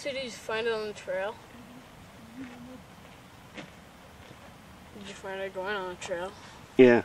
So did you find it on the trail? Did you find it going on the trail? Yeah.